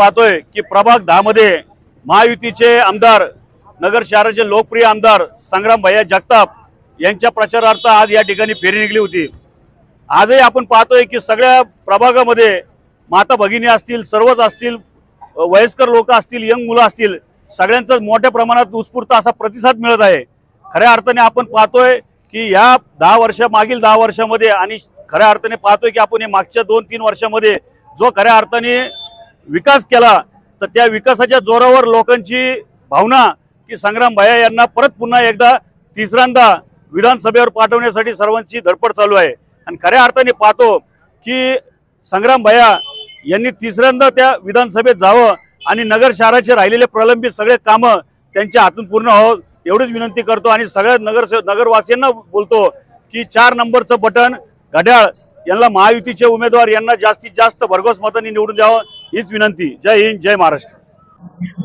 पाहतोय की प्रभाग दहामध्ये महायुतीचे आमदार नगर शहराचे लोकप्रिय आमदार संग्राम भैया जगताप यांच्या प्रचारार्थ आज या ठिकाणी फेरी निघली होती. आजही आपण पाहतोय की सगळ्या प्रभागामध्ये माता भगिनी असतील सर्वच असतील वयस्कर लोक असतील यंग मुलं असतील सगळ्यांचा मोठ्या प्रमाणात उत्स्फूर्त असा प्रतिसाद मिळत आहे. खऱ्या अर्थाने आपण पाहतोय की या दहा वर्षा मागील दहा वर्षामध्ये आणि खऱ्या अर्थाने पाहतोय की आपण हे मागच्या दोन तीन वर्षामध्ये जो खऱ्या अर्थाने विकास केला तर त्या विकासाच्या जोरावर लोकांची भावना की संग्राम भाया यांना परत पुन्हा एकदा तिसऱ्यांदा विधानसभेवर पाठवण्यासाठी सर्वांची धडपड चालू आहे. आणि खऱ्या अर्थाने पाहतो की संग्राम भाया यांनी तिसऱ्यांदा त्या विधानसभेत जावं आणि नगर शहराचे राहिलेले प्रलंबित सगळे कामं त्यांच्या हातून पूर्ण व्हावं एवढीच विनंती करतो. आणि सगळ्या नगर नगरवासियांना बोलतो की चार नंबरचं बटन घड्याळ यांना महायुतीचे उमेदवार यांना जास्तीत जास्त भरघोस मतांनी निवडून द्यावं. हीच विनंती. जय हिंद जय महाराष्ट्र.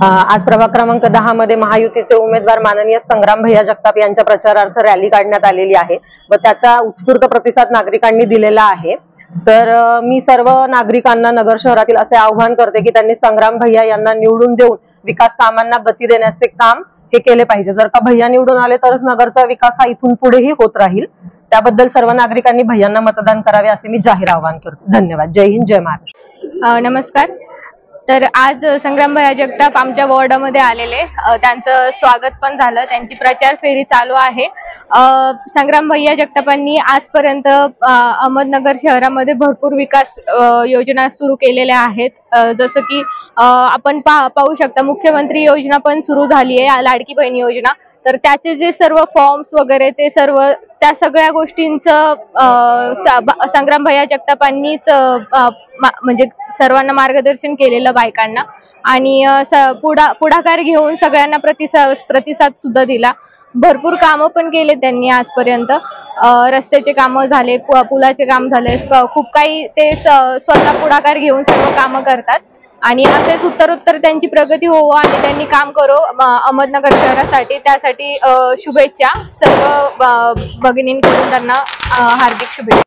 आज प्रभाग क्रमांक दहा मध्ये महायुतीचे उमेदवार माननीय संग्राम भैया जगताप यांच्या प्रचारार्थ रॅली काढण्यात आलेली आहे व त्याचा उत्स्फूर्त प्रतिसाद नागरिकांनी दिलेला आहे. तर मी सर्व नागरिकांना नगर शहरातील असे आवाहन करते की त्यांनी संग्राम भैया यांना निवडून देऊन विकास कामांना गती देण्याचे काम हे केले पाहिजे. जर का भैया निवडून आले तरच नगरचा विकास हा इथून पुढेही होत राहील. त्याबद्दल सर्व नागरिकांनी भैयांना मतदान करावे असे मी जाहीर आवाहन करतो. धन्यवाद. जय हिंद जय महाराष्ट्र. नमस्कार. तर आज संग्रामभैया जगताप आमच्या वॉर्डामध्ये आलेले. त्यांचं स्वागत पण झालं. त्यांची प्रचार फेरी चालू आहे. संग्राम संग्रामभैया जगतापांनी आजपर्यंत अहमदनगर शहरामध्ये भरपूर विकास योजना सुरू केलेल्या आहेत. जसं की आपण पा पाहू शकता मुख्यमंत्री योजना पण सुरू झाली आहे. लाडकी बहीण योजना. तर त्याचे जे सर्व फॉर्म्स वगैरे ते सर्व त्या सगळ्या गोष्टींचं संग्राम भैया जगतापांनीच म्हणजे सर्वांना मार्गदर्शन केलेलं बायकांना. आणि पुढा पुढाकार घेऊन सगळ्यांना प्रतिसाद प्रतिसाद सुद्धा दिला. भरपूर कामं पण केले त्यांनी आजपर्यंत. रस्त्याचे कामं झाले पुलाचे काम झाले खूप काही ते स्वतः पुढाकार घेऊन सर्व कामं करतात. आणि असेच उत्तरोत्तर त्यांची प्रगती होवो आणि त्यांनी काम करो अहमदनगर शहरासाठी. त्यासाठी शुभेच्छा. सर्व भगिनींकडून त्यांना हार्दिक शुभेच्छा.